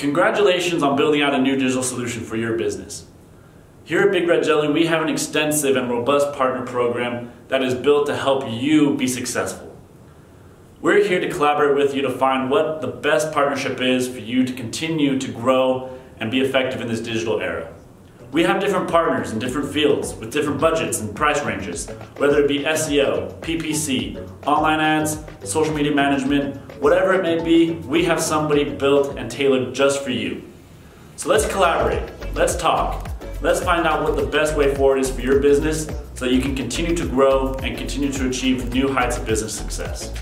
Congratulations on building out a new digital solution for your business. Here at Big Red Jelly, we have an extensive and robust partner program that is built to help you be successful. We're here to collaborate with you to find what the best partnership is for you to continue to grow and be effective in this digital era. We have different partners in different fields with different budgets and price ranges, whether it be SEO, PPC, online ads, social media management, whatever it may be, we have somebody built and tailored just for you. So let's collaborate, let's talk, let's find out what the best way forward is for your business so that you can continue to grow and continue to achieve new heights of business success.